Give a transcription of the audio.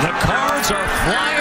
The cards are flying.